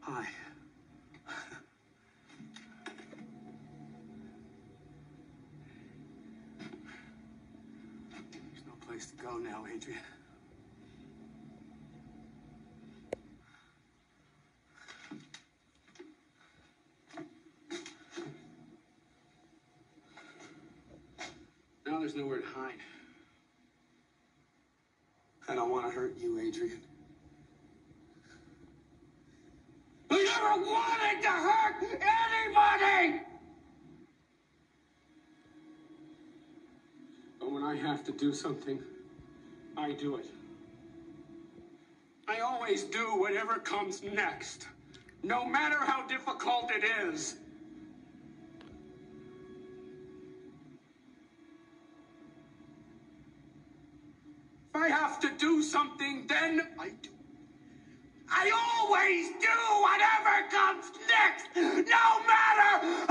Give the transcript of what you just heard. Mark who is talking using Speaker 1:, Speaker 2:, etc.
Speaker 1: Hi. There's no place to go now, Adrian. Now there's nowhere to hide. I don't want to hurt you, Adrian. I never wanted to hurt anybody! But when I have to do something, I do it. I always do whatever comes next, no matter how difficult it is. I have to do something, then I do. I always do whatever comes next, no matter